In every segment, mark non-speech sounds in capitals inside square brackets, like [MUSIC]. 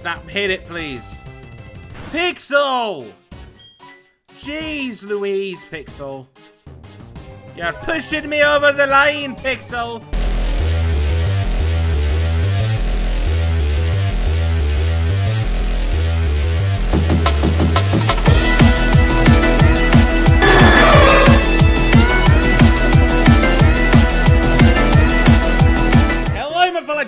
Snap, hit it, please. Pixel! Jeez Louise, Pixel. You're pushing me over the line, Pixel!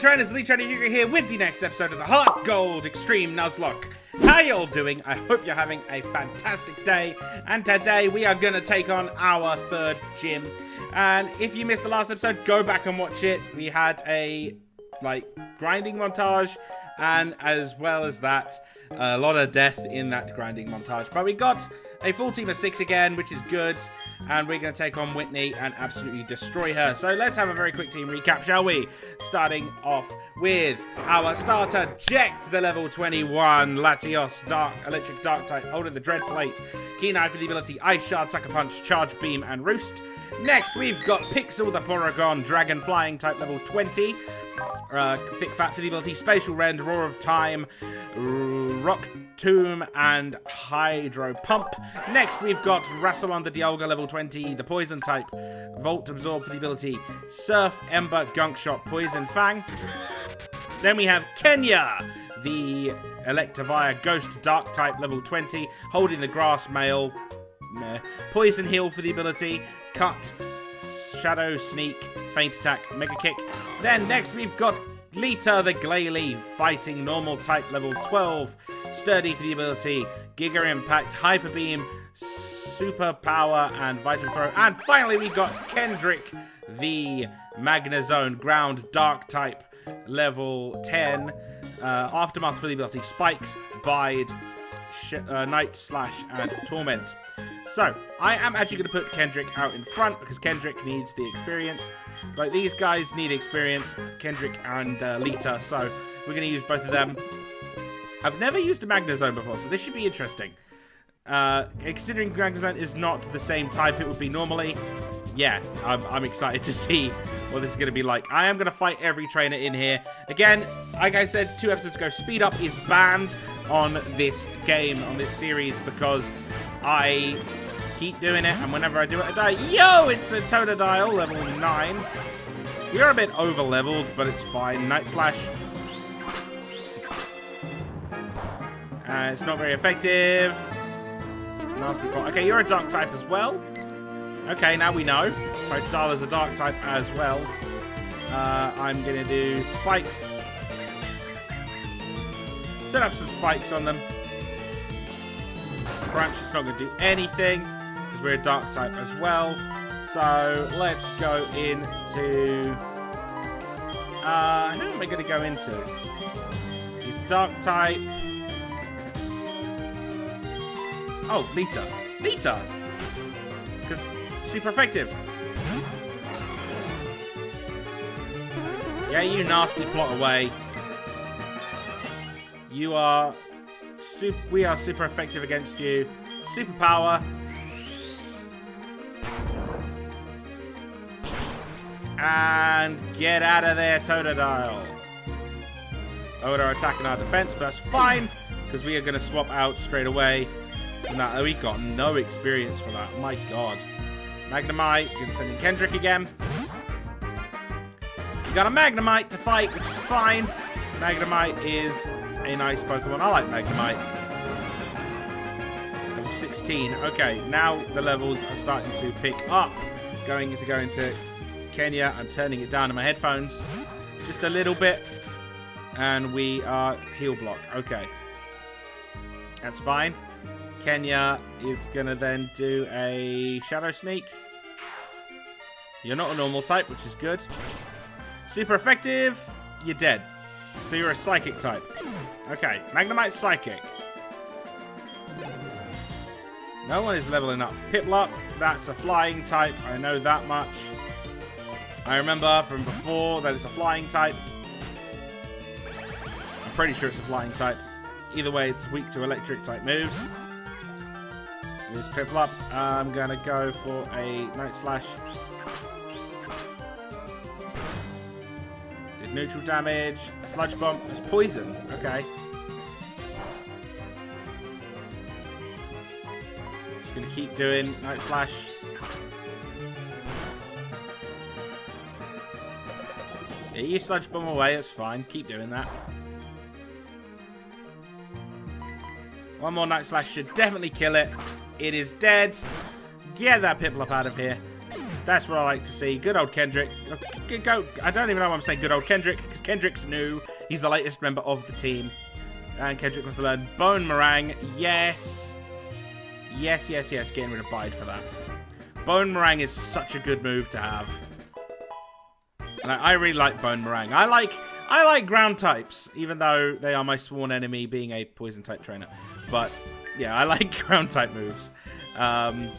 Fellow trainers, Elite Trainer Hugo here with the next episode of the Heart Gold Extreme Nuzlocke. How y'all doing? I hope you're having a fantastic day. And today we are going to take on our third gym. And if you missed the last episode, go back and watch it. We had a, like, grinding montage. And as well as that, a lot of death in that grinding montage. But we got a full team of six again, which is good. And we're going to take on Whitney and absolutely destroy her. So let's have a very quick team recap, shall we? Starting off with our starter, Jecht, the level 21, Latios, Dark, Electric Dark type, holding the Dread Plate, Keen Eye for the ability, Ice Shard, Sucker Punch, Charge Beam, and Roost. Next, we've got Pixel, the Porygon, Dragon Flying type, level 20. Uh, thick Fat for the ability, Spatial Rend, Roar of Time, Rock Tomb, and Hydro Pump. Next, we've got Rassilon the Dialga, level 20, the Poison type, Volt Absorb for the ability, Surf, Ember, Gunk Shot, Poison Fang. Then we have Kenya, the Electivire Ghost Dark type, level 20, holding the Grass Mail. Poison Heal for the ability, Cut, Shadow, Sneak, Feint Attack, Mega Kick. Then next we've got Lita the Glalie, fighting normal type level 12. Sturdy for the ability, Giga Impact, Hyper Beam, Super Power, and Vital Throw. And finally we got Kendrick, the Magnezone, ground dark type level 10. Uh, Aftermath for the ability, Spikes, Bide, Sh uh, Night Slash, and Torment. So, I am actually going to put Kendrick out in front because Kendrick needs the experience. Like, these guys need experience, Kendrick and uh, Lita, so we're going to use both of them. I've never used a Magnezone before, so this should be interesting. Uh, considering Magnezone is not the same type it would be normally, yeah, I'm, I'm excited [LAUGHS] to see what this is going to be like. I am going to fight every trainer in here. Again, like I said two episodes ago, speed up is banned on this game, on this series, because I keep doing it, and whenever I do it, I die. Yo, it's a Totodile, level 9. We are a bit over-leveled, but it's fine. Night Slash. Uh, it's not very effective. Nasty Claw. Okay, you're a Dark type as well. Okay, now we know. Totodile is a Dark type as well. Uh, I'm going to do Spikes. Set up some Spikes on them. Crunch is not going to do anything because we're a dark type as well. So let's go into. Uh, who am I going to go into? He's dark type. Oh, Lita. Lita! Because super effective. Yeah, you nasty plot away. You are super, we are super effective against you. Superpower. And get out of there, Totodile. They're attacking our defense, but that's fine, because we are going to swap out straight away. Nah, we got no experience for that. My god. Magnemite, going to send in Kendrick again. We got a Magnemite to fight, which is fine. Magnemite is a nice Pokemon. I like Magnemite. Level 16. Okay, now the levels are starting to pick up. Going to go into Kenya. I'm turning it down in my headphones just a little bit. And we are heal block. Okay. That's fine. Kenya is going to then do a Shadow Sneak. You're not a normal type, which is good. Super effective. You're dead. So you're a Psychic type. Okay, Magnemite Psychic. No one is leveling up. Piplup, that's a flying type. I know that much. I remember from before that it's a flying type. I'm pretty sure it's a flying type. Either way, it's weak to electric type moves this Piplup. I'm gonna go for a night slash. Did neutral damage. Sludge bomb. It's poison. Okay. Just gonna keep doing night slash. Yeah, you sludge bomb away. It's fine. Keep doing that. One more night slash should definitely kill it. It is dead. Get that Piplup out of here. That's what I like to see. Good old Kendrick. Go. I don't even know why I'm saying good old Kendrick, because Kendrick's new. He's the latest member of the team. And Kendrick wants to learn Bonemerang. Yes. Yes, yes, yes. Getting rid of Bide for that. Bonemerang is such a good move to have. And I, I really like Bonemerang. I like I like ground types, even though they are my sworn enemy being a poison type trainer. But yeah, I like [LAUGHS] ground type moves. Um,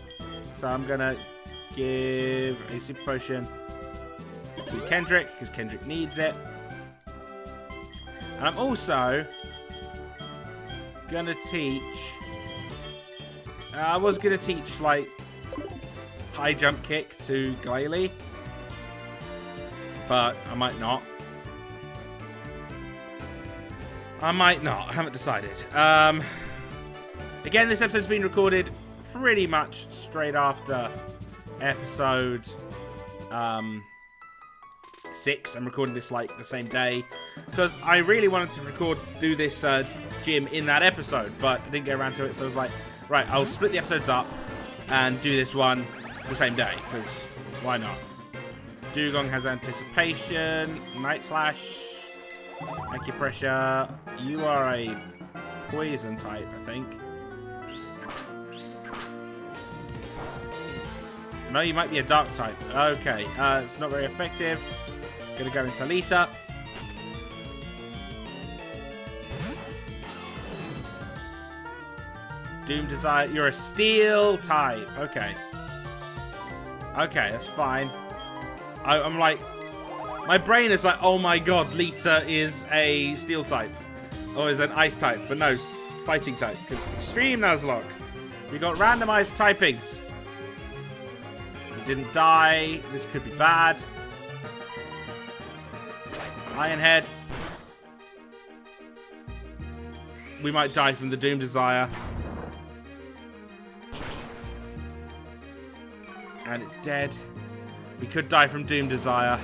so I'm gonna give a super potion to Kendrick because Kendrick needs it. And I'm also gonna teach. I was gonna teach like high jump kick to Glalie, but I might not. I might not. I haven't decided. Um, again, this episode's been recorded pretty much straight after episode um, six. I'm recording this like the same day because I really wanted to record, do this uh, gym in that episode, but I didn't get around to it. So I was like, right, I'll split the episodes up and do this one the same day because why not? Dewgong has anticipation, Night Slash, Acupressure. You are a poison type, I think. No, you might be a dark type. Okay, uh, it's not very effective. Gonna go into Lita. Doom Desire. You're a steel type. Okay. Okay, that's fine. I, I'm like, my brain is like, oh my god, Lita is a steel type. Or is an ice type. But no, fighting type. Because Extreme Nuzlocke. We got randomized typings. Didn't die. This could be bad. Ironhead. We might die from the Doom Desire. And it's dead. We could die from Doom Desire.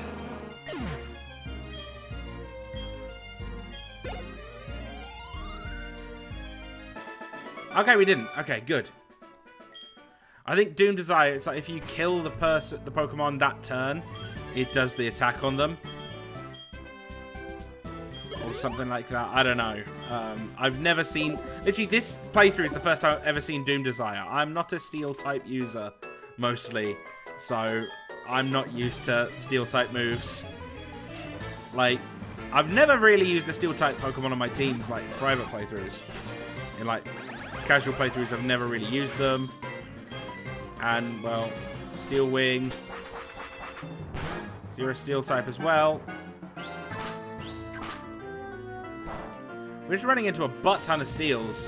Okay, we didn't. Okay, good. I think Doom Desire, it's like if you kill the person, the Pokemon that turn, it does the attack on them. Or something like that. I don't know. Um, I've never seen... Literally, this playthrough is the first time I've ever seen Doom Desire. I'm not a Steel-type user, mostly. So, I'm not used to Steel-type moves. Like, I've never really used a Steel-type Pokemon on my teams, like, private playthroughs. In, like, casual playthroughs, I've never really used them. And, well, Steel Wing. So you're a Steel type as well. We're just running into a butt ton of Steels.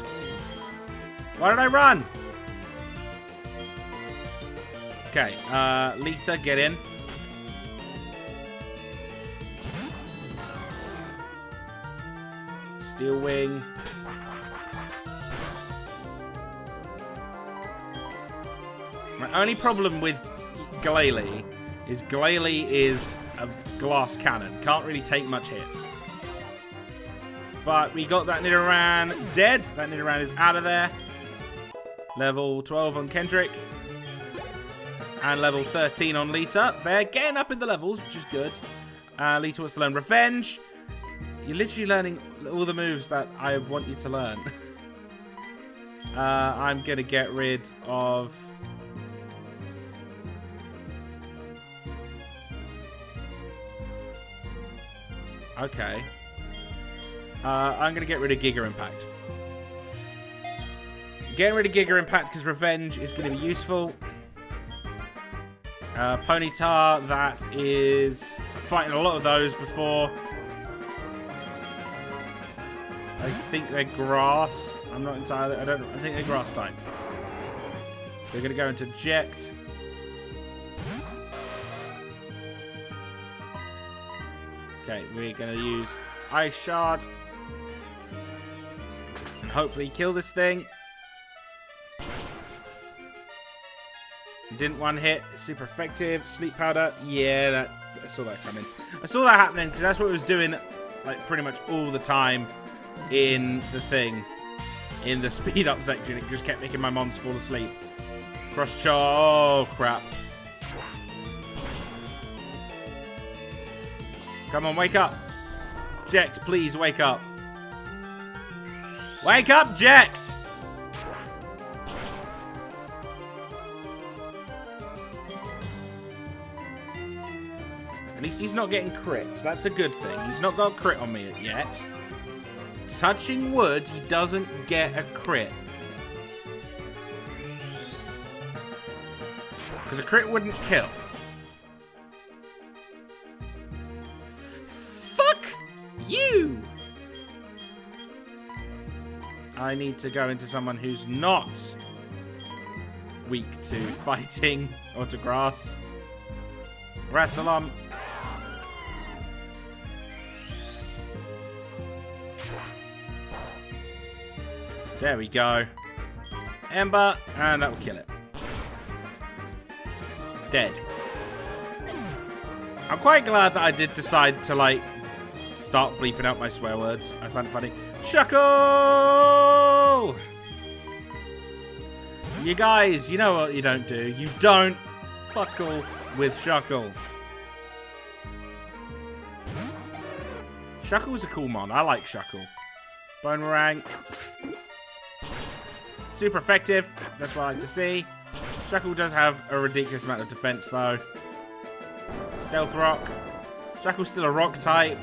Why did I run? Okay, uh, Lita, get in. Steel Wing. Only problem with Glalie is Glalie is a glass cannon. Can't really take much hits. But we got that Nidoran dead. That Nidoran is out of there. Level 12 on Kendrick. And level 13 on Lita. They're getting up in the levels, which is good. Uh, Lita wants to learn Revenge. You're literally learning all the moves that I want you to learn. [LAUGHS] uh, I'm going to get rid of... Okay. Uh, I'm going to get rid of Giga Impact. Getting rid of Giga Impact because Revenge is going to be useful. Uh, Ponyta, that is fighting a lot of those before. I think they're grass. I'm not entirely. I don't. I think they're grass type. So we're gonna go into Jecht. Okay, we're gonna use Ice Shard. And hopefully kill this thing. Didn't one hit. Super effective. Sleep powder. Yeah, that I saw that coming. I saw that happening because that's what it was doing like pretty much all the time in the thing. In the [LAUGHS] speed up section. It just kept making my mons fall asleep. Cross charge. Oh, crap. Come on, wake up. Jecht, please wake up. Wake up, Jecht! At least he's not getting crits. That's a good thing. He's not got a crit on me yet. Touching wood, he doesn't get a crit. Because a crit wouldn't kill. I need to go into someone who's not weak to [LAUGHS] fighting or to grass. Rassilon, There we go. Ember, and that will kill it. Dead. I'm quite glad that I did decide to, like, start bleeping out my swear words. I find it funny. Shuckle! You guys, you know what you don't do. You don't fuckle with Shuckle. Shuckle's a cool mon. I like Shuckle. Bonemerang. Super effective. That's what I like to see. Shuckle does have a ridiculous amount of defense, though. Stealth Rock. Shuckle's still a rock type.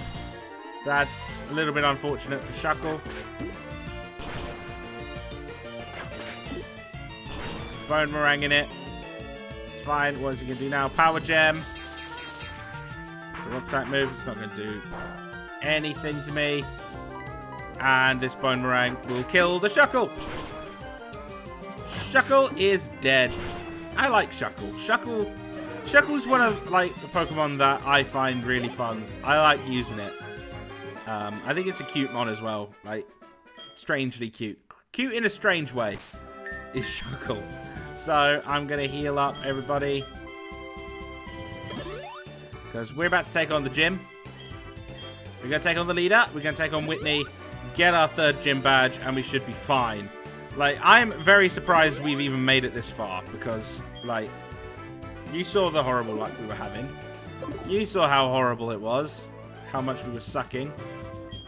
That's a little bit unfortunate for Shuckle. meringue in it. It's fine. What is he going to do now? Power Gem. It's rock type move. It's not going to do anything to me. And this Bonemerang will kill the Shuckle. Shuckle is dead. I like Shuckle. Shuckle Shuckle's one of like the Pokemon that I find really fun. I like using it. Um, I think it's a cute mon as well. Like, strangely cute. Cute in a strange way is Shuckle. So, I'm going to heal up everybody. Because we're about to take on the gym. We're going to take on the leader. We're going to take on Whitney. Get our third gym badge. And we should be fine. Like, I'm very surprised we've even made it this far because, like, you saw the horrible luck we were having. You saw how horrible it was. How much we were sucking.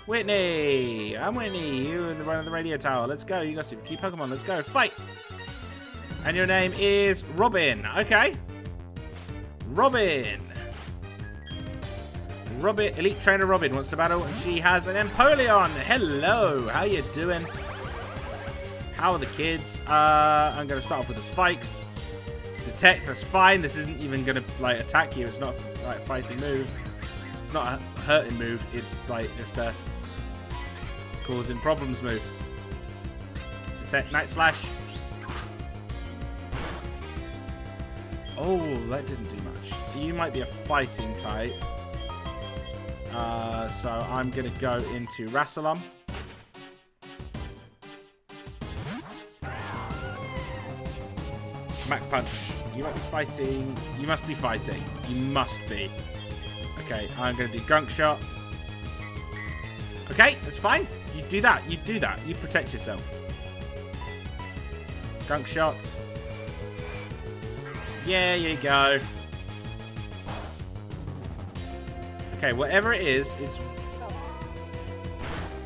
Whitney! I'm Whitney. You in the run of the radio tower. Let's go. You got super key Pokemon. Let's go. Fight! And your name is Robin. Okay. Robin. Robin, Elite Trainer Robin wants to battle, and she has an Empoleon. Hello. How you doing? How are the kids? Uh, I'm to start off with the spikes. Detect, that's fine. This isn't even to like attack you. It's not like a fighting move. It's not a hurting move. It's like just a causing problems move. Detect, Night Slash. Oh, that didn't do much. You might be a fighting type. Uh, so I'm going to go into Rassilon. Mach Punch. You might be fighting. You must be fighting. You must be. Okay, I'm going to do Gunk Shot. Okay, that's fine. You do that. You do that. You protect yourself. Gunk Shot. Yeah, you go. Okay, whatever it is, it's...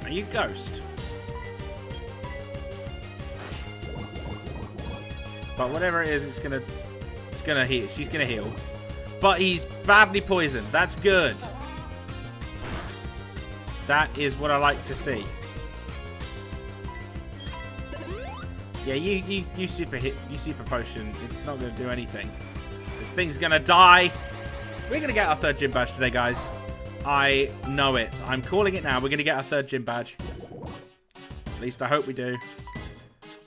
Are you Ghost? But whatever it is, it's gonna, it's gonna heal. She's gonna heal. But he's badly poisoned. That's good. That is what I like to see. Yeah, you, you, you super hit, you super potion. It's not gonna do anything. This thing's gonna die. We're gonna get our third gym badge today, guys. I know it. I'm calling it now. We're gonna get our third gym badge. At least I hope we do.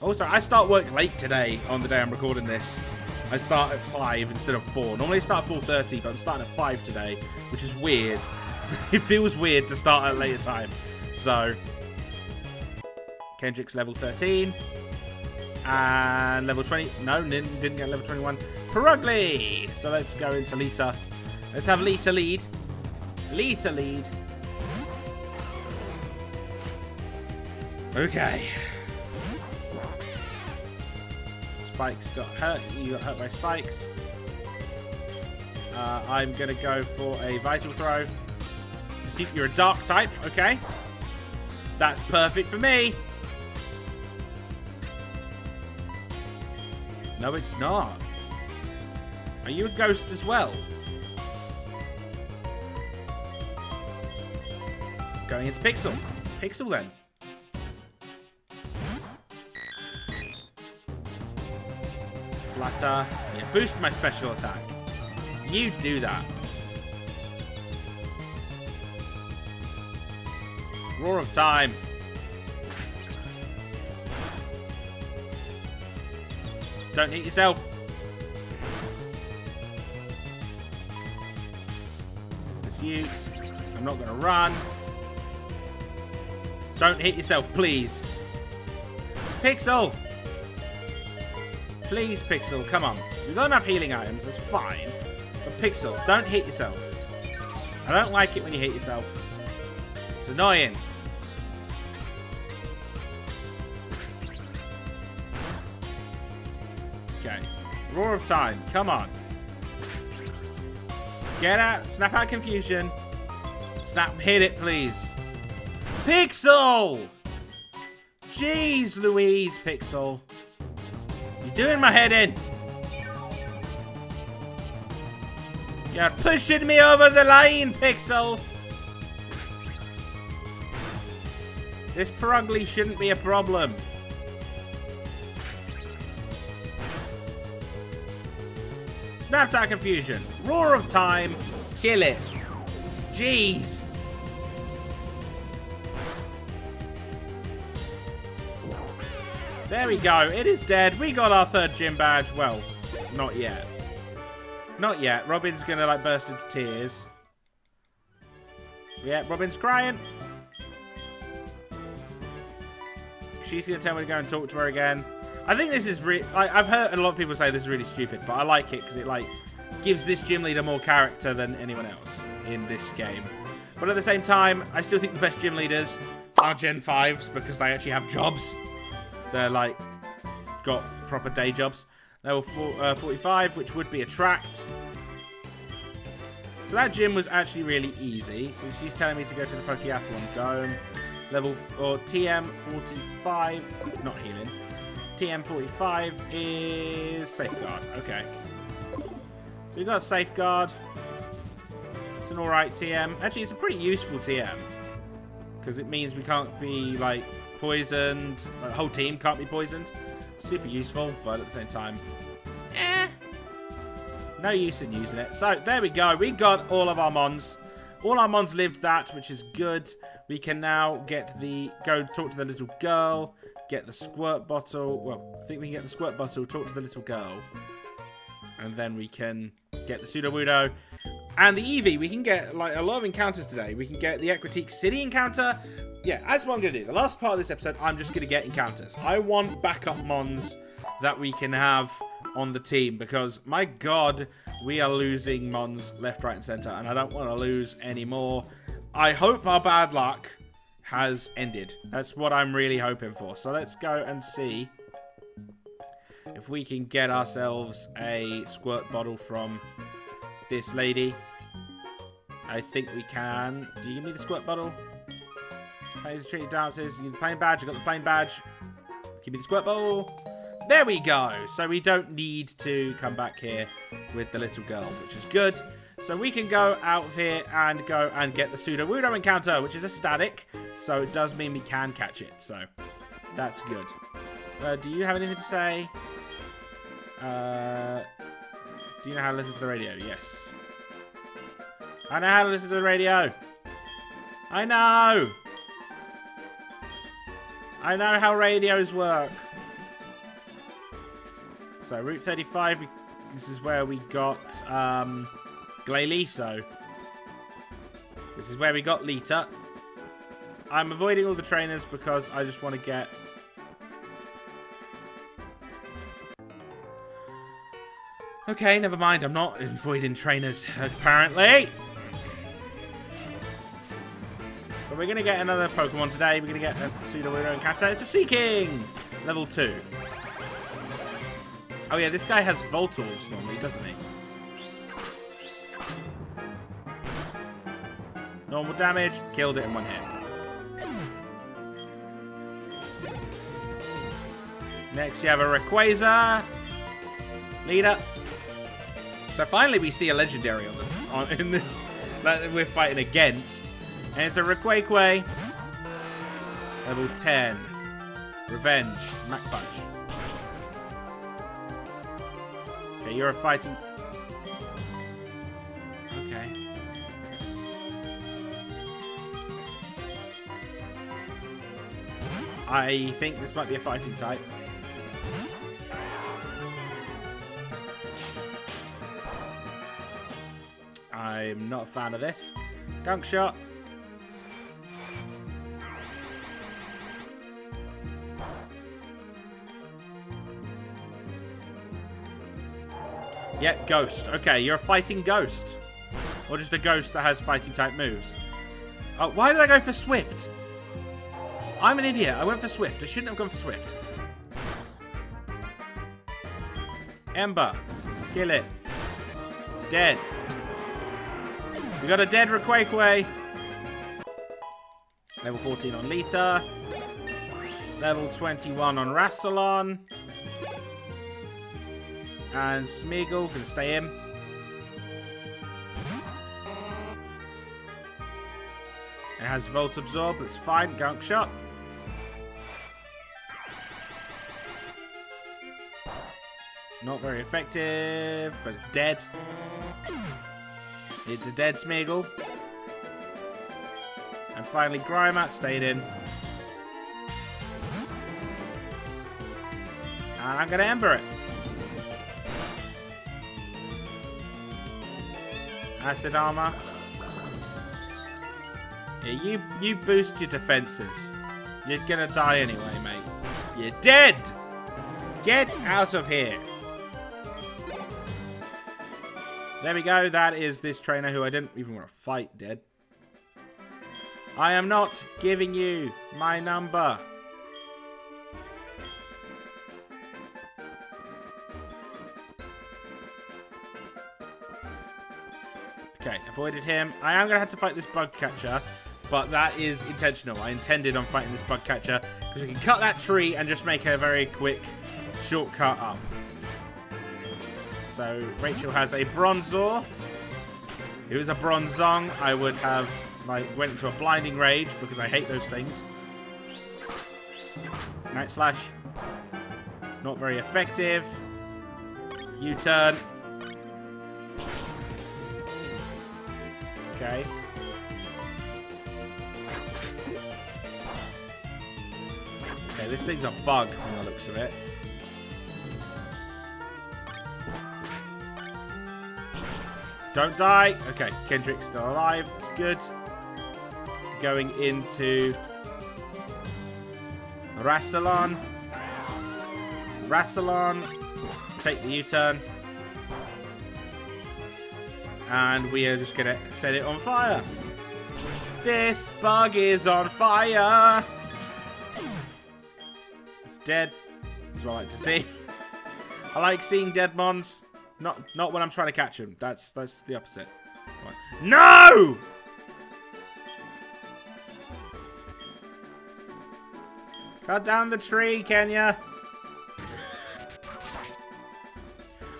Also, I start work late today on the day I'm recording this. I start at 5 instead of 4. Normally I start at 4.30, but I'm starting at 5 today, which is weird. [LAUGHS] it feels weird to start at a later time. So, Kendrick's level 13. And level 20. No, didn't get level 21. Purugly. So let's go into Lita. Let's have Lita lead. Lita lead. Okay. Spikes got hurt. You got hurt by spikes. Uh, I'm going to go for a Vital Throw. See, you're a Dark type. Okay. That's perfect for me. No, it's not. Are you a ghost as well? Going into Pixel. Pixel then. Flutter. Yeah, boost my special attack. You do that. Roar of Time. Don't hit yourself. Pursuit. I'm not going to run. Don't hit yourself, please. Pixel! Please, Pixel, come on. You've got enough healing items, that's fine. But Pixel, don't hit yourself. I don't like it when you hit yourself. It's annoying. Okay. Roar of Time, come on. Get out, snap out confusion. Snap, hit it, please. Pixel! Jeez Louise, Pixel. Doing my head in. You're pushing me over the line, Pixel. This Purugly shouldn't be a problem. Snapchat Confusion. Roar of Time. Kill it. Jeez. There we go. It is dead. We got our third gym badge. Well, not yet. Not yet. Robin's going to like burst into tears. Yeah, Robin's crying. She's going to tell me to go and talk to her again. I think this is really... I've heard a lot of people say this is really stupid, but I like it because it like gives this gym leader more character than anyone else in this game. But at the same time, I still think the best gym leaders are Gen 5s because they actually have jobs. They're like got proper day jobs. Level four, uh, 45, which would be attract. So that gym was actually really easy. So she's telling me to go to the Pokeathlon Dome. Level or TM 45, not healing. TM 45 is safeguard. Okay. So we got safeguard. It's an alright TM. Actually, it's a pretty useful TM. Because it means we can't be, like, poisoned. The whole team can't be poisoned. Super useful, but at the same time, eh. No use in using it. So, there we go. We got all of our mons. All our mons lived that, which is good. We can now get the... Go talk to the little girl. Get the squirt bottle. Well, I think we can get the squirt bottle. Talk to the little girl. And then we can get the Sudowoodo. And the Eevee, we can get like a lot of encounters today. We can get the Ecruteak City encounter yeah, that's what I'm going to do. The last part of this episode, I'm just going to get encounters. I want backup mons that we can have on the team because, my god, we are losing mons left, right, and center, and I don't want to lose any more. I hope our bad luck has ended. That's what I'm really hoping for. So let's go and see if we can get ourselves a squirt bottle from this lady. I think we can. Do you give me the squirt bottle? Plays the treaty dances. You get the Plain badge. I got the Plain badge. Give me the squirt ball. There we go. So we don't need to come back here with the little girl, which is good. So we can go out of here and go and get the Sudowoodo encounter, which is a static. So it does mean we can catch it. So that's good. Uh, do you have anything to say? Uh, do you know how to listen to the radio? Yes. I know how to listen to the radio. I know. I know how radios work. So, Route 35, we, this is where we got um, Glalie, This is where we got Lita. I'm avoiding all the trainers because I just want to get... Okay, never mind. I'm not avoiding trainers, apparently. We're going to get another Pokemon today. We're going to get a Sudowoodo encounter. It's a Seaking! Level 2. Oh yeah, this guy has Voltorbs normally, doesn't he? Normal damage, killed it in one hit. Next you have a Rayquaza. Leader. So finally we see a legendary on this on, in this that we're fighting against. And it's a Requaque. Level 10. Revenge. Mach Punch. Okay, you're a fighting... Okay. I think this might be a fighting type. I'm not a fan of this. Gunk shot. Yeah, ghost. Okay, you're a fighting ghost. Or just a ghost that has fighting type moves. Oh, why did I go for Swift? I'm an idiot. I went for Swift. I shouldn't have gone for Swift. Ember. Kill it. It's dead. We got a dead Requaque. Level 14 on Lita. Level 21 on Rassilon. And Smeargle can stay in. It has Volt Absorb, that's fine. Gunk Shot. Not very effective, but it's dead. It's a dead Smeargle. And finally, Grimer stayed in. And I'm going to Ember it. Acid armor. Yeah, you, you boost your defenses. You're gonna die anyway, mate. You're dead! Get out of here. There we go. That is this trainer who I didn't even want to fight dead. I am not giving you my number. Okay, avoided him. I am going to have to fight this bug catcher, but that is intentional. I intended on fighting this bug catcher because we can cut that tree and just make a very quick shortcut up. So Rachel has a Bronzor. If it was a Bronzong, I would have like went into a blinding rage because I hate those things. Night Slash. Not very effective. U-turn. Okay. Okay, this thing's a bug from the looks of it. Don't die. Okay, Kendrick's still alive. That's good. Going into Rassilon. Rassilon. Take the U-turn. And we are just going to set it on fire. This bug is on fire. It's dead. That's what I like to see. [LAUGHS] I like seeing dead mons. Not not when I'm trying to catch them. That's that's the opposite. No! Cut down the tree, Kenya.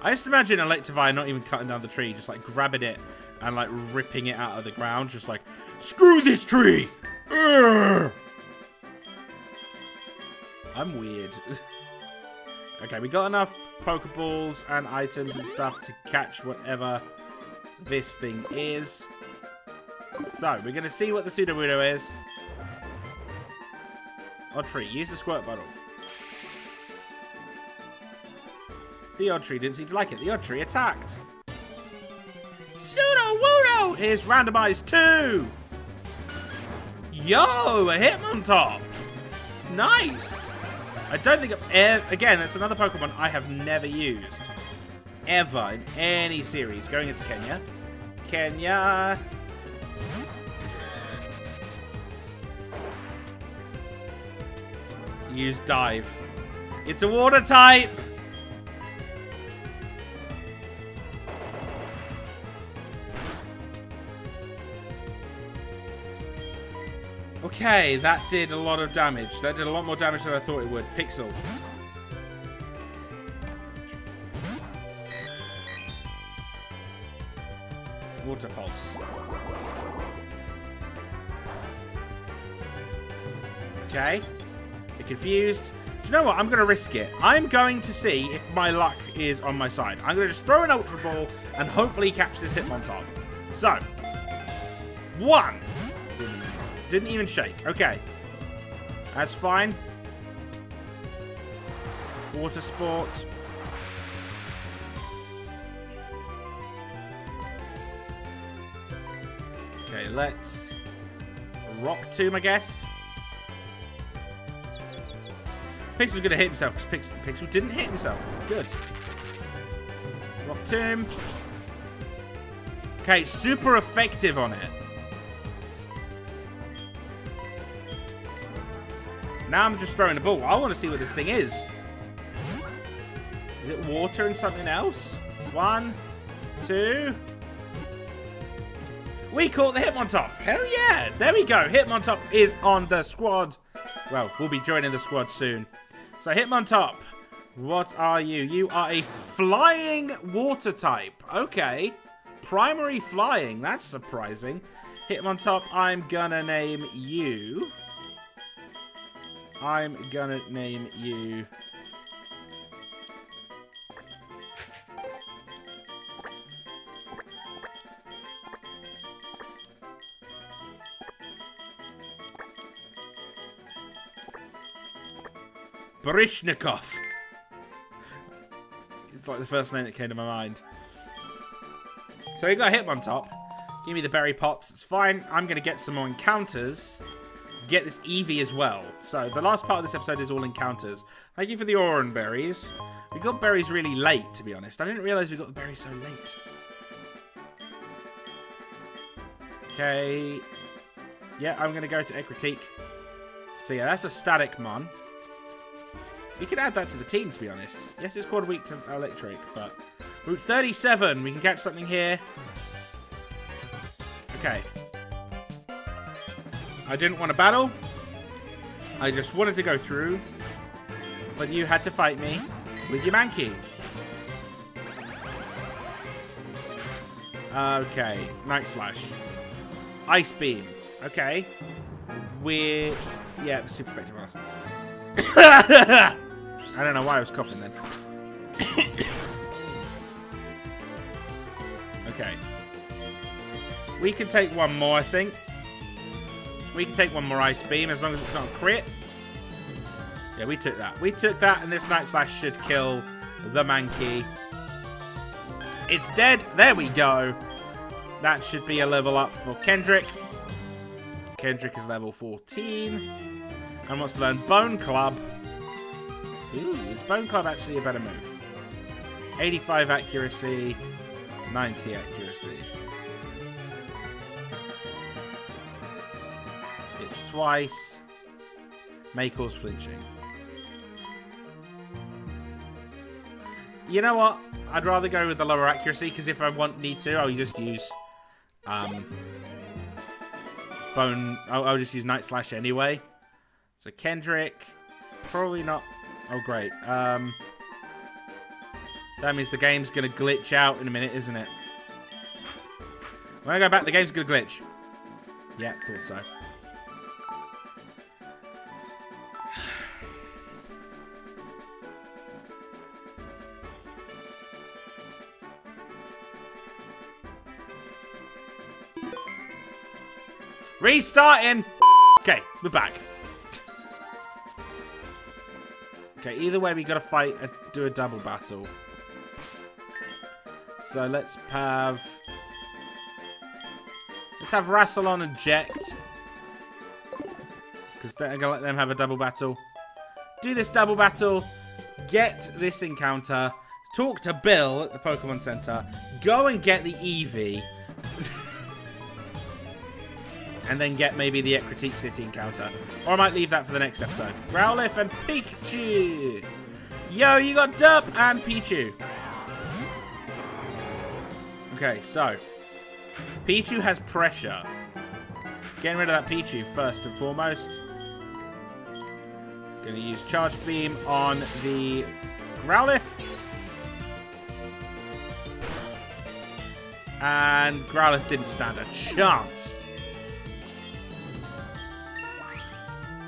I just imagine Electivire not even cutting down the tree, just like grabbing it and like ripping it out of the ground, just like, screw this tree! Urgh! I'm weird. [LAUGHS] okay, we got enough Pokeballs and items and stuff to catch whatever this thing is. So, we're going to see what the Sudowoodo is. Oddtree, use the squirt bottle. The odd tree didn't seem to like it. The odd tree attacked. Sudowoodo is randomized too. Yo, a Hitmontop. Nice. I don't think, I've ever, again, that's another Pokemon I have never used. ever in any series. Going into Kenya. Kenya. Use dive. It's a water type. Okay, that did a lot of damage. That did a lot more damage than I thought it would. Pixel. Water Pulse. Okay. You're confused. Do you know what? I'm going to risk it. I'm going to see if my luck is on my side. I'm going to just throw an Ultra Ball and hopefully catch this Hitmontop. So. One. Didn't even shake. Okay. That's fine. Water Sport. Okay, let's rock tomb, I guess. Pixel's gonna hit himself because Pixel, Pixel didn't hit himself. Good. Rock tomb. Okay, super effective on it. Now I'm just throwing the ball. I want to see what this thing is. Is it water and something else? One, two. We caught the Hitmontop. Hell yeah. There we go. Hitmontop is on the squad. Well, we'll be joining the squad soon. So Hitmontop, what are you? You are a flying water type. Okay. Primary flying. That's surprising. Hitmontop, I'm gonna name you. I'm gonna name you... Baryshnikov. It's like the first name that came to my mind. So we got Hitmontop. Give me the berry pots. It's fine. I'm going to get some more encounters get this Eevee as well. So the last part of this episode is all encounters. Thank you for the Oran berries. We got berries really late, to be honest. I didn't realize we got the berries so late. Okay. Yeah, I'm going to go to Ecruteak. So yeah, that's a static mon. We could add that to the team, to be honest. Yes, it's called weak to electric, but... Route 37, we can catch something here. Okay. I didn't want to battle. I just wanted to go through. But you had to fight me with your Mankey. Okay. Night Slash. Ice Beam. Okay. We're... Yeah, super effective [COUGHS] I don't know why I was coughing then. [COUGHS] okay. We can take one more, I think. We can take one more Ice Beam as long as it's not a crit. Yeah, we took that. We took that, and this Night Slash should kill the Mankey. It's dead. There we go. That should be a level up for Kendrick. Kendrick is level 14. And wants to learn Bone Club. Ooh, is Bone Club actually a better move? 85 accuracy, 90 accuracy. Twice. May cause flinching. You know what? I'd rather go with the lower accuracy because if I want need to, I'll just use um, bone. I'll, I'll just use night slash anyway. So Kendrick, probably not. Oh great. Um, that means the game's gonna glitch out in a minute, isn't it? When I go back, the game's gonna glitch. Yeah, thought so. Restarting! Okay, we're back. Okay, either way, we gotta fight, a, do a double battle. So let's have... Let's have Rassilon eject. Because they're gonna let them have a double battle. Do this double battle. Get this encounter. talk to Bill at the Pokemon Center, go and get the Eevee, and then get maybe the Ecruteak City encounter. Or I might leave that for the next episode. Growlithe and Pikachu! Yo, you got Derp and Pichu. Okay, so. Pichu has pressure. Getting rid of that Pichu first and foremost. Gonna use Charge Beam on the Growlithe. And Growlithe didn't stand a chance.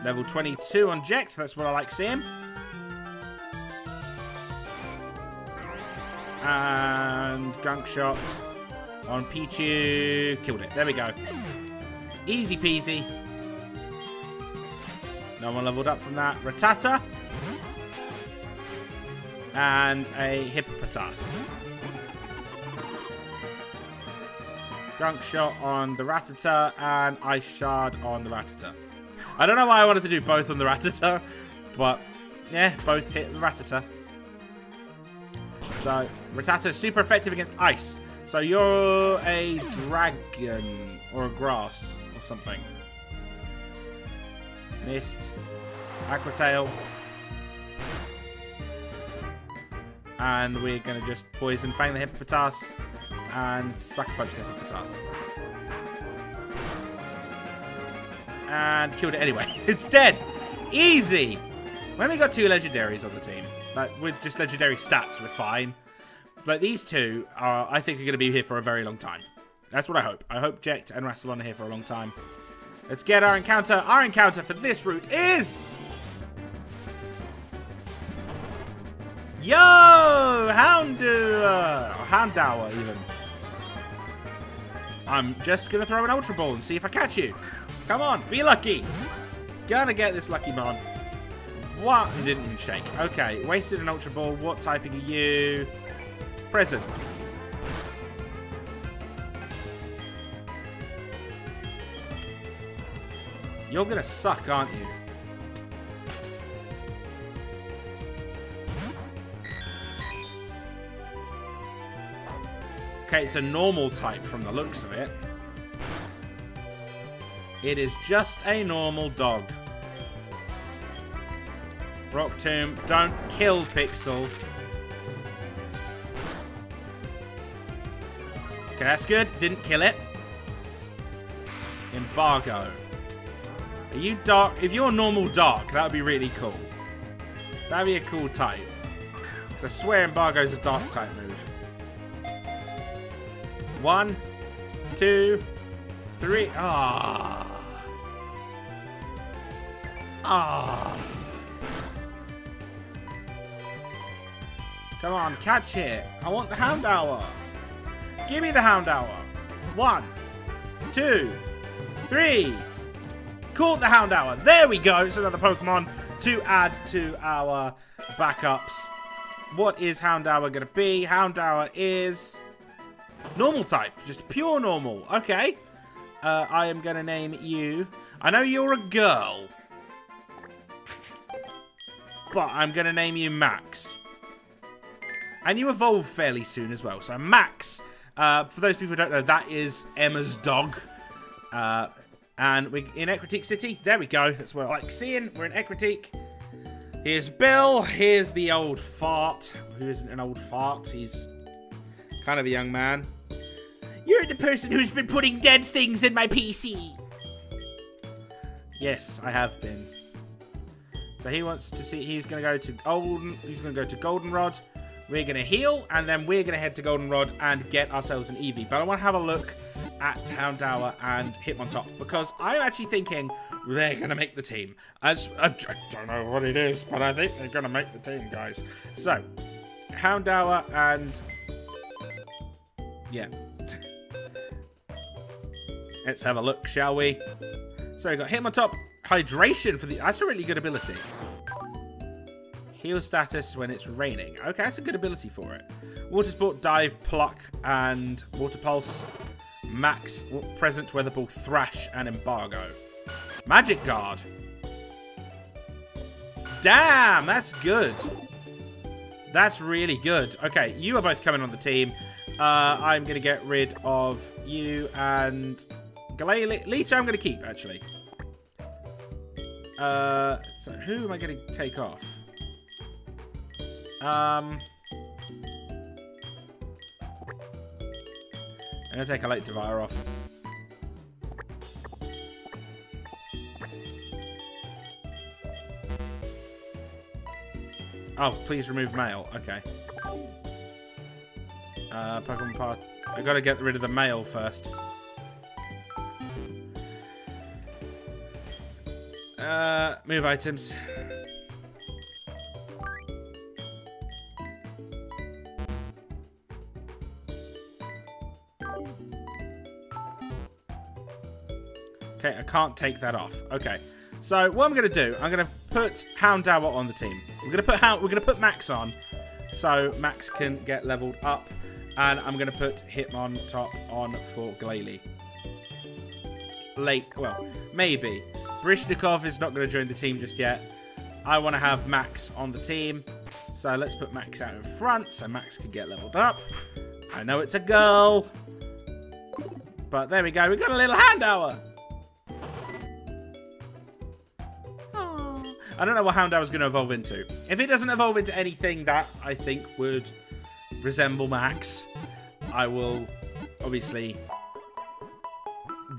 Level 22 on Jecht, that's what I like seeing. And Gunk Shot on Pichu. Killed it. There we go. Easy peasy. No one leveled up from that. Rattata. And a Hippopotas. Gunk Shot on the Rattata and Ice Shard on the Rattata. I don't know why I wanted to do both on the Rattata, but yeah, both hit the Rattata. So, Rattata is super effective against ice. So you're a dragon or a grass or something. Mist. Aqua Tail. And we're going to just poison Fang the Hippopotas and Sucker Punch the Hippopotas. And killed it anyway. [LAUGHS] it's dead! Easy! When we got two legendaries on the team, like with just legendary stats, we're fine. But these two are, I think, are going to be here for a very long time. That's what I hope. I hope Jecht and Rassilon are here for a long time. Let's get our encounter. Our encounter for this route is... Yo! Houndour! Houndour, even. I'm just going to throw an Ultra Ball and see if I catch you. Come on, be lucky. Gonna get this lucky mon. What? Didn't even shake. Okay, wasted an Ultra Ball. What typing are you? Present. You're gonna suck, aren't you? Okay, it's a normal type from the looks of it. It is just a normal dog. Rock Tomb, don't kill Pixel. Okay, that's good. Didn't kill it. Embargo. Are you dark? If you're normal dark, that would be really cool. That'd be a cool type. I swear Embargo's a dark type move. One, two, three. Ah. Ah. Come on, catch it. I want the Houndour. Give me the Houndour. One, two, three. Caught the Houndour. There we go. It's another Pokemon to add to our backups. What is Houndour going to be? Houndour is normal type. Just pure normal. Okay. Uh, I am going to name you. I know you're a girl. But I'm going to name you Max. And you evolve fairly soon as well. So Max uh, for those people who don't know, that is Emma's dog. Uh, and we're in Ecruteak City. There we go. That's where I like seeing. We're in Ecruteak. Here's Bill. Here's the old fart. Who isn't an old fart? He's kind of a young man. You're the person who's been putting dead things in my PC. Yes, I have been. So he wants to see. He's going to go to Golden. He's going to go to Goldenrod. We're going to heal, and then we're going to head to Goldenrod and get ourselves an Eevee. But I want to have a look at Houndour and Hitmontop, because I'm actually thinking they're going to make the team. As I, I don't know what it is, but I think they're going to make the team, guys. So, Houndour and... Yeah. [LAUGHS] Let's have a look, shall we? So, we got Hitmontop, Hydration for the... That's a really good ability. Heal status when it's raining. Okay, that's a good ability for it. Water Sport, Dive, Pluck, and Water Pulse. Max, Present, Weather Ball, Thrash, and Embargo. Magic Guard. Damn, that's good. That's really good. Okay, you are both coming on the team. Uh, I'm going to get rid of you and Glalie. Lita I'm going to keep, actually. Uh, so who am I going to take off? Um... I'm going to take a late Electivire off. Oh, please remove mail. Okay. Uh, Pokemon Park. I gotta get rid of the mail first. Uh, move items. Okay, I can't take that off. Okay. So what I'm gonna do, I'm gonna put Houndour on the team. We're gonna put Hound, we're gonna put Max on, so Max can get leveled up, and I'm gonna put Hitmontop on for Glalie. Late, well, maybe. Baryshnikov is not gonna join the team just yet. I want to have Max on the team, so let's put Max out in front so Max can get leveled up. I know it's a girl, but there we go. We got a little hand Houndour. I don't know what Houndour is going to evolve into. If it doesn't evolve into anything that I think would resemble Max, I will obviously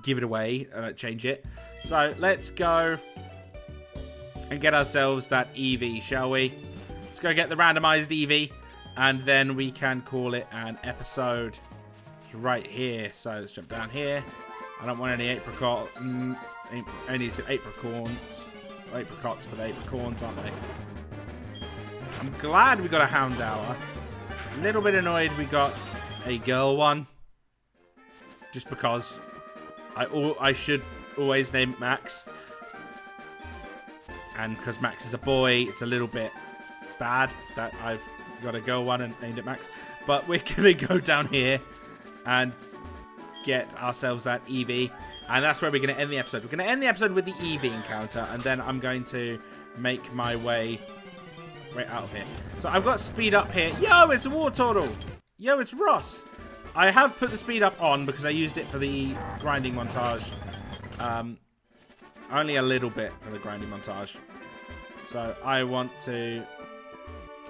give it away uh, change it. So let's go and get ourselves that Eevee, shall we? Let's go get the randomized Eevee and then we can call it an episode right here. So let's jump down here. I don't want any apricot, mm, any apricorns apricots, but apricorns, aren't they? I'm glad we got a Houndour. A little bit annoyed we got a girl one. Just because I I should always name Max. And because Max is a boy, it's a little bit bad that I've got a girl one and named it Max. But we're [LAUGHS] going to go down here and get ourselves that Eevee. And that's where we're going to end the episode. We're going to end the episode with the Eevee encounter, and then I'm going to make my way right out of here. So I've got speed up here. Yo, it's a Wartortle! Yo, it's Ross! I have put the speed up on because I used it for the grinding montage. Um, only a little bit for the grinding montage. So I want to...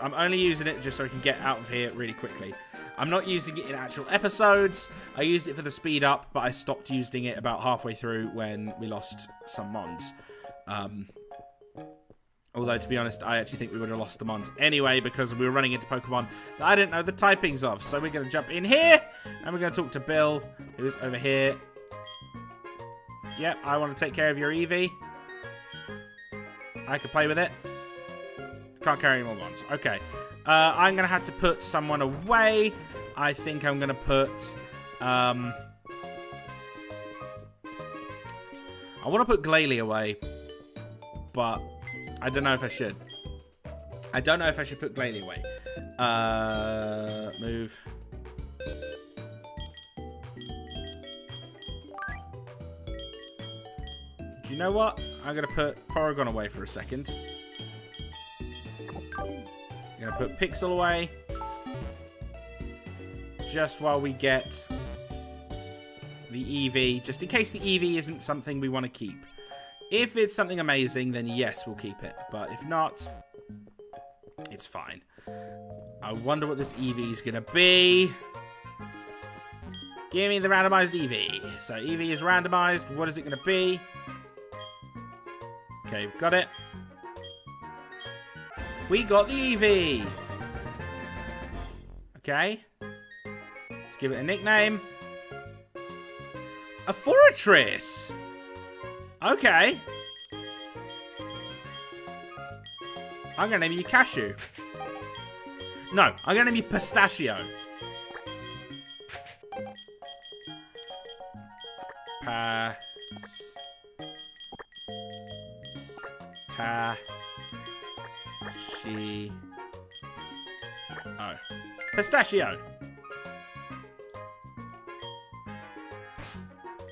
I'm only using it just so I can get out of here really quickly. I'm not using it in actual episodes. I used it for the speed up, but I stopped using it about halfway through when we lost some Mons. Um, although, to be honest, I actually think we would have lost the Mons anyway because we were running into Pokemon that I didn't know the typings of. So we're going to jump in here and we're going to talk to Bill, who's over here. Yep, I want to take care of your Eevee. I can play with it. Can't carry any more Mons. Okay. Uh, I'm going to have to put someone away. I think I'm going to put... Um, I want to put Glalie away, but I don't know if I should. I don't know if I should put Glalie away. Uh, move. You know what? I'm going to put Porygon away for a second. I'm going to put Pixel away just while we get the Eevee, just in case the Eevee isn't something we want to keep. If it's something amazing, then yes, we'll keep it. But if not, it's fine. I wonder what this Eevee is going to be. Give me the randomized Eevee. So Eevee is randomized. What is it going to be? Okay, got it. We got the Eevee. Okay Let's give it a nickname. A Fortress. Okay. I'm going to name you Cashew. No, I'm going to name you Pistachio. Ta. She. Oh. Pistachio.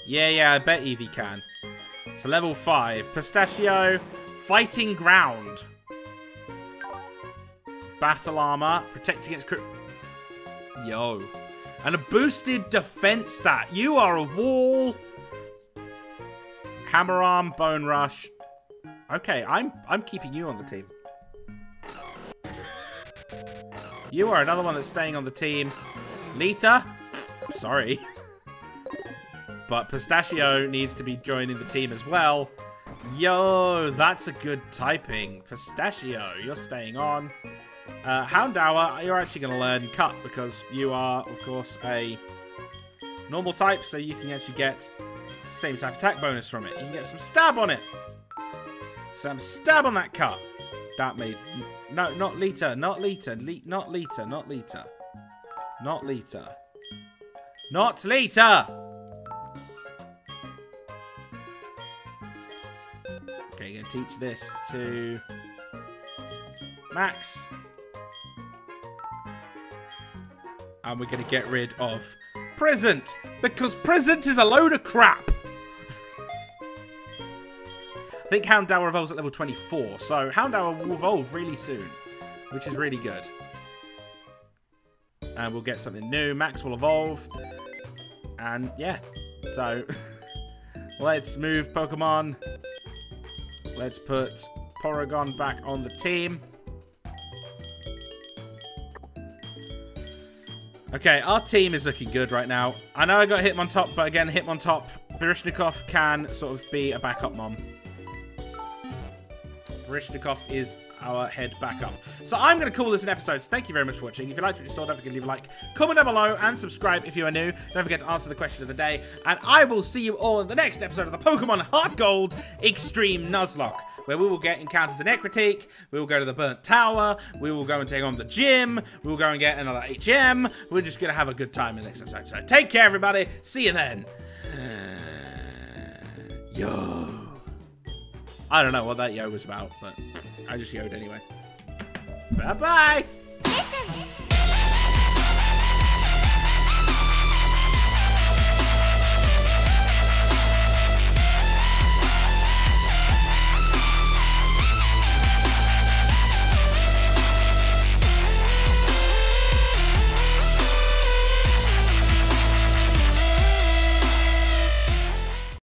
Yeah, yeah, I bet Eevee can. So level 5. Pistachio, Fighting Ground. battle armor, protect against crit. Yo. And a boosted defense stat. You are a wall. Hammer arm, bone rush. Okay, I'm I'm keeping you on the team. You are another one that's staying on the team. Lita, sorry. but Pistachio needs to be joining the team as well. Yo, that's a good typing. Pistachio, you're staying on. Uh, Houndour, you're actually going to learn Cut because you are, of course, a normal type, so you can actually get the same type attack bonus from it. You can get some stab on it. Some stab on that Cut. That made... No, not Lita, not Lita, Le not Lita, not Lita. Not Lita. Not Lita! Okay, to teach this to Max. And we're to get rid of Present. Because Present is a load of crap. I think Houndour evolves at level 24. So Houndour will evolve really soon. Which is really good. And we'll get something new. Max will evolve. And yeah. So [LAUGHS] let's move Pokemon. Let's put Porygon back on the team. Okay, our team is looking good right now. I know I got Hitmontop, but again, Hitmontop, Baryshnikov can sort of be a backup mom. Baryshnikov is our head backup. So I'm going to call this an episode. So thank you very much for watching. If you liked what you saw, don't forget to leave a like, comment down below, and subscribe if you are new. Don't forget to answer the question of the day. And I will see you all in the next episode of the Pokemon Heart Gold Extreme Nuzlocke where we will get encounters in Ecruteak, we will go to the Burnt Tower, we will go and take on the gym, we will go and get another HM. We're just going to have a good time in the next episode. So take care, everybody. See you then. Uh, [SIGHS] yo. I don't know what that yo was about, but I just yoed anyway. Bye-bye.